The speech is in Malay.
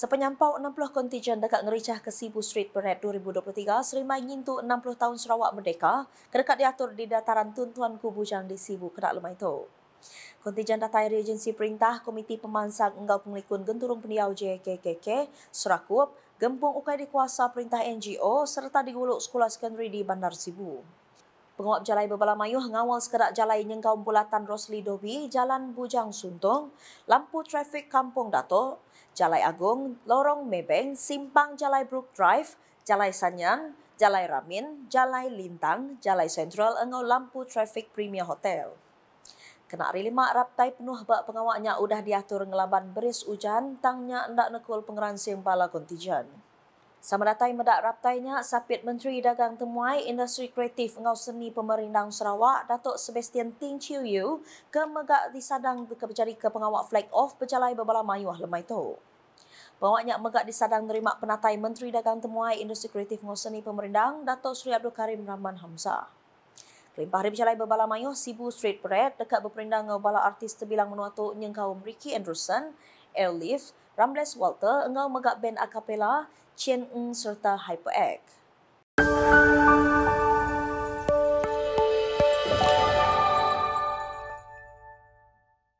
Sepenyampau 60 kontijen dekat ngericah ke Sibu Street Parade 2023, Serimai Nyintu 60 tahun Sarawak Merdeka, kedekat diatur di dataran Tuntuan Kubujang di Sibu, Kedak Lemah itu. Kontijen datai Regensi Perintah Komiti Pemansang Enggau Penglikun Genturung Pendiau JKKK, Surakup, gempung ukai di kuasa perintah NGO serta diguluk sekolah sekondari di Bandar Sibu. Penguap Jalai Bebala Mayuh ngawal sekedak Jalai Nyengkau Bulatan Rosli Dobi, Jalan Bujang Suntung, lampu trafik Kampung Dato, Jalai Agung, Lorong Mebeng, Simpang Jalai Brook Drive, Jalai Sanyan, Jalai Ramin, Jalai Lintang, Jalai Central, engau lampu trafik Premier Hotel. Kena hari lima raptai penuh bak pengawaknya udah diatur ngelaban beris hujan, tangnya ndak nekul pengeransim bala kontijen. Sama datai medak raptainya, Sapit Menteri Dagang Temuai Industri Kreatif Engau Seni Pemerintah Sarawak, Datuk Sebastian Ting Chiu Yu, ke megak disadang ke berjari ke pengawak flag off berjalai berbala mayuah lemai itu. Pengawaknya megak disadang nerima penatai Menteri Dagang Temuai Industri Kreatif Engau Seni Pemerintah, Datuk Sri Abdul Karim Rahman Hamzah. Kelimpah hari berjalai berbala mayuah Sibu Street Parade dekat berperindang dengan bala artis terbilang menuatu nyengkau Ricky Anderson, Airlift, Rambles Walter, engau megak band a cappella, Chen Ng serta HyperX.